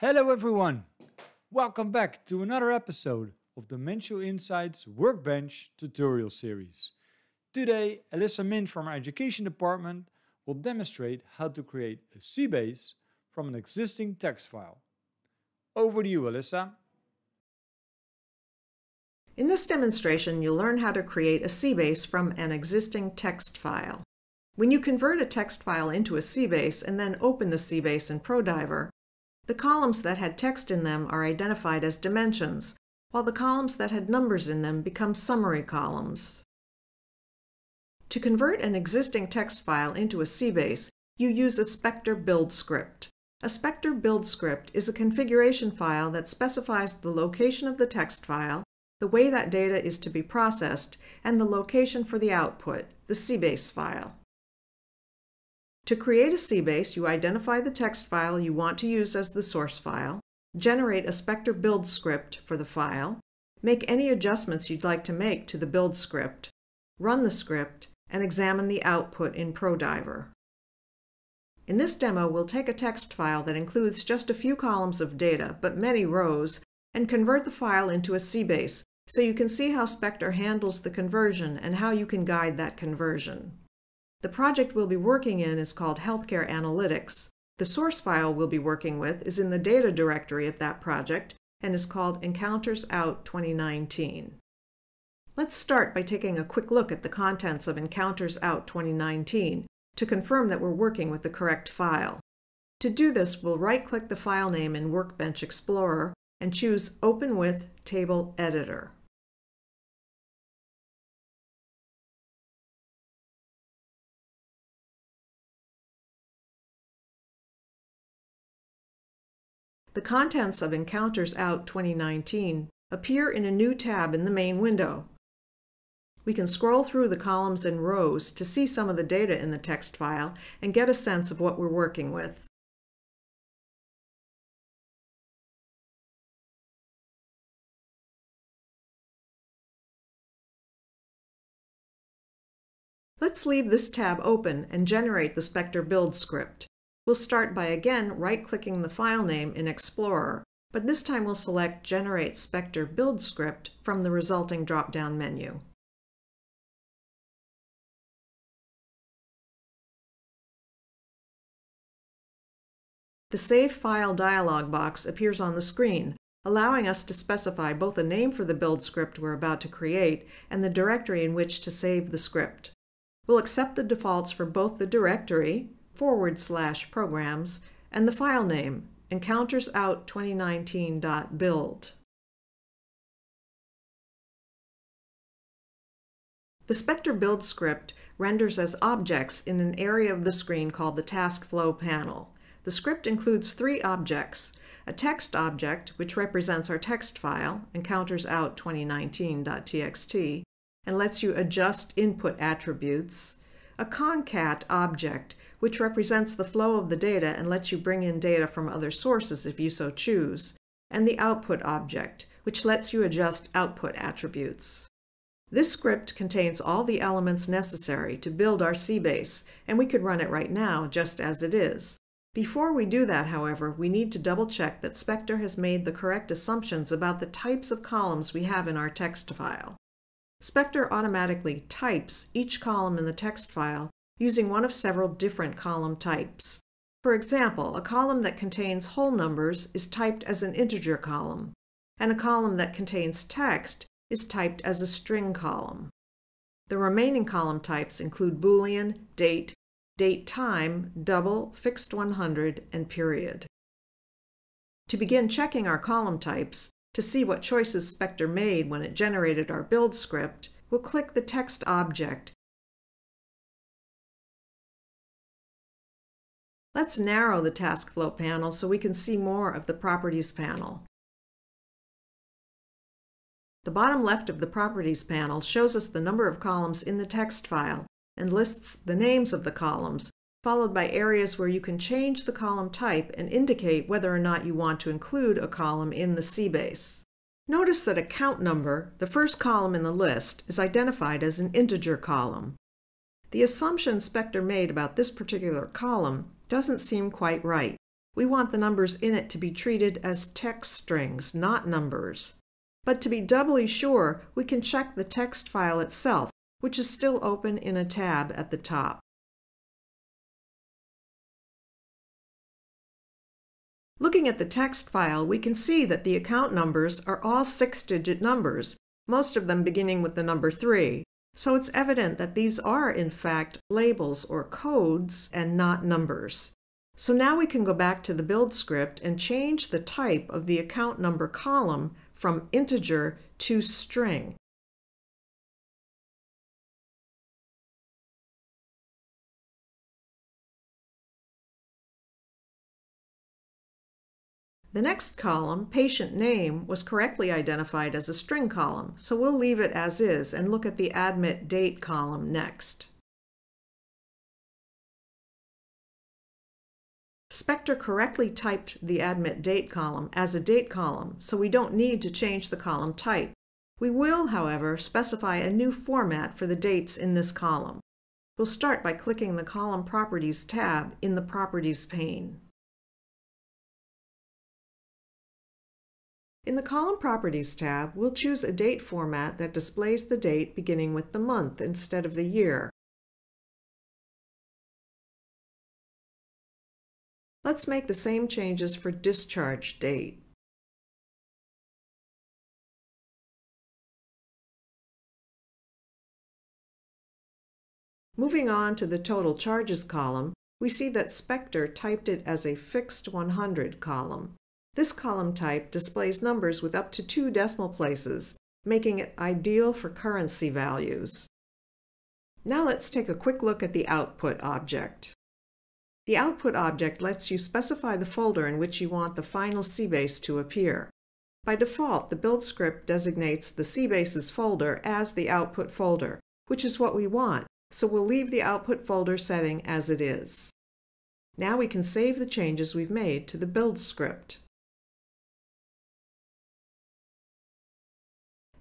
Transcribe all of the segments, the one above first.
Hello everyone! Welcome back to another episode of the Dimensional Insight's Workbench tutorial series. Today, Alyssa Min from our education department will demonstrate how to create a CBase from an existing text file. Over to you, Alyssa. In this demonstration, you'll learn how to create a CBase from an existing text file. When you convert a text file into a CBase and then open the CBase in ProDiver, the columns that had text in them are identified as dimensions, while the columns that had numbers in them become summary columns. To convert an existing text file into a CBase, you use a Spectre build script. A Spectre build script is a configuration file that specifies the location of the text file, the way that data is to be processed, and the location for the output, the CBase file. To create a CBase, you identify the text file you want to use as the source file, generate a Spectre build script for the file, make any adjustments you'd like to make to the build script, run the script, and examine the output in ProDiver. In this demo, we'll take a text file that includes just a few columns of data, but many rows, and convert the file into a CBase so you can see how Spectre handles the conversion and how you can guide that conversion. The project we'll be working in is called Healthcare Analytics. The source file we'll be working with is in the data directory of that project and is called Encounters Out 2019. Let's start by taking a quick look at the contents of Encounters Out 2019 to confirm that we're working with the correct file. To do this, we'll right-click the file name in Workbench Explorer and choose Open with Table Editor. The contents of Encounters Out 2019 appear in a new tab in the main window. We can scroll through the columns and rows to see some of the data in the text file and get a sense of what we're working with. Let's leave this tab open and generate the Spectre build script. We'll start by again right-clicking the file name in Explorer, but this time we'll select Generate Spectre Build Script from the resulting drop-down menu. The Save File dialog box appears on the screen, allowing us to specify both a name for the build script we're about to create and the directory in which to save the script. We'll accept the defaults for both the directory, forward slash programs and the file name encountersout2019.build. The Spectre build script renders as objects in an area of the screen called the Task Flow panel. The script includes three objects, a text object, which represents our text file, encountersout2019.txt, and lets you adjust input attributes, a concat object, which represents the flow of the data and lets you bring in data from other sources if you so choose, and the output object, which lets you adjust output attributes. This script contains all the elements necessary to build our CBase, and we could run it right now just as it is. Before we do that, however, we need to double check that Spectre has made the correct assumptions about the types of columns we have in our text file. Spectre automatically types each column in the text file using one of several different column types. For example, a column that contains whole numbers is typed as an integer column, and a column that contains text is typed as a string column. The remaining column types include Boolean, date, date time, double, fixed 100, and period. To begin checking our column types, to see what choices Spectre made when it generated our build script, we'll click the text object Let's narrow the task flow panel so we can see more of the properties panel. The bottom left of the properties panel shows us the number of columns in the text file and lists the names of the columns, followed by areas where you can change the column type and indicate whether or not you want to include a column in the CBase. Notice that a count number, the first column in the list, is identified as an integer column. The assumption Spectre made about this particular column doesn't seem quite right. we want the numbers in it to be treated as text strings, not numbers. But to be doubly sure, we can check the text file itself, which is still open in a tab at the top. Looking at the text file, we can see that the account numbers are all six-digit numbers, most of them beginning with the number 3. So it's evident that these are, in fact, labels or codes and not numbers. So now we can go back to the build script and change the type of the account number column from integer to string. The next column, patient name, was correctly identified as a string column, so we'll leave it as is and look at the admit date column next. Spectre correctly typed the admit date column as a date column, so we don't need to change the column type. We will, however, specify a new format for the dates in this column. We'll start by clicking the Column Properties tab in the Properties pane. In the Column Properties tab, we'll choose a date format that displays the date beginning with the month instead of the year, Let's make the same changes for discharge date. Moving on to the total charges column, we see that Spectre typed it as a fixed 100 column. This column type displays numbers with up to two decimal places, making it ideal for currency values. Now let's take a quick look at the output object. The output object lets you specify the folder in which you want the final CBase to appear. By default, the build script designates the CBases folder as the output folder, which is what we want, so we'll leave the output folder setting as it is. Now we can save the changes we've made to the build script.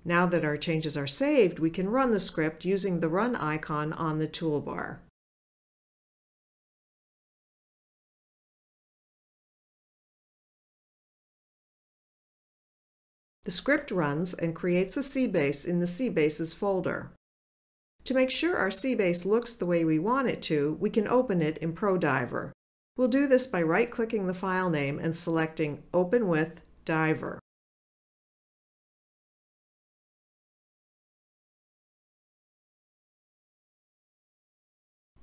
Now that our changes are saved, we can run the script using the Run icon on the toolbar. The script runs and creates a CBase in the CBases folder. To make sure our CBase looks the way we want it to, we can open it in ProDiver. We'll do this by right-clicking the file name and selecting Open with Diver.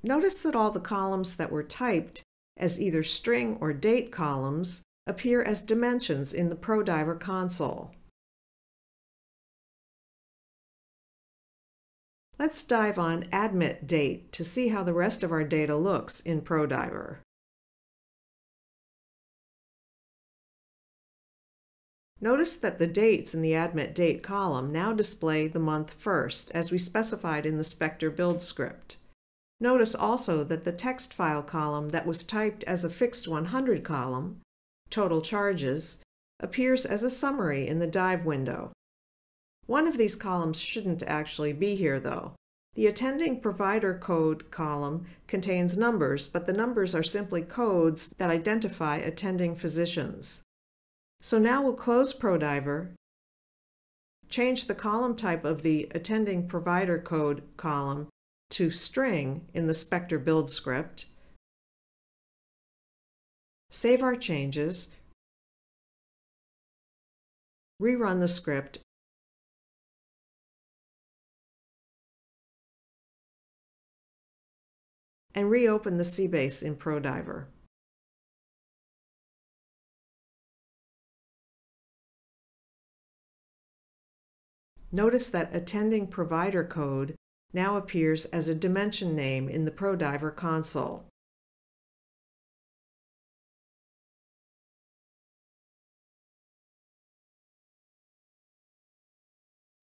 Notice that all the columns that were typed as either string or date columns appear as dimensions in the ProDiver console. Let's dive on Admit Date to see how the rest of our data looks in ProDiver. Notice that the dates in the Admit Date column now display the month first, as we specified in the Spectre build script. Notice also that the text file column that was typed as a fixed 100 column, total charges, appears as a summary in the dive window, one of these columns shouldn't actually be here though. The attending provider code column contains numbers, but the numbers are simply codes that identify attending physicians. So now we'll close ProDiver, change the column type of the attending provider code column to string in the Spectre build script, save our changes, rerun the script, and reopen the CBase in ProDiver. Notice that attending provider code now appears as a dimension name in the ProDiver console.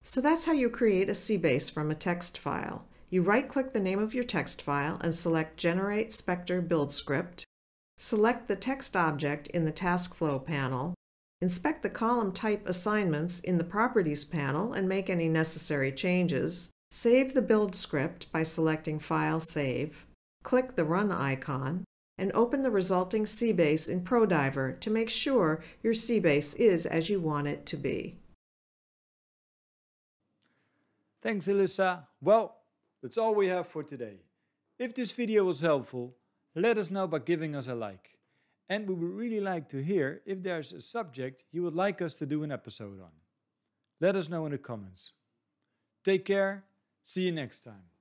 So that's how you create a CBase from a text file. You right-click the name of your text file and select Generate Spectre Build Script. Select the text object in the Task Flow panel. Inspect the column type assignments in the Properties panel and make any necessary changes. Save the build script by selecting File Save. Click the Run icon and open the resulting CBase in ProDiver to make sure your CBase is as you want it to be. Thanks Alyssa. Well, that's all we have for today. If this video was helpful, let us know by giving us a like. And we would really like to hear if there's a subject you would like us to do an episode on. Let us know in the comments. Take care, see you next time.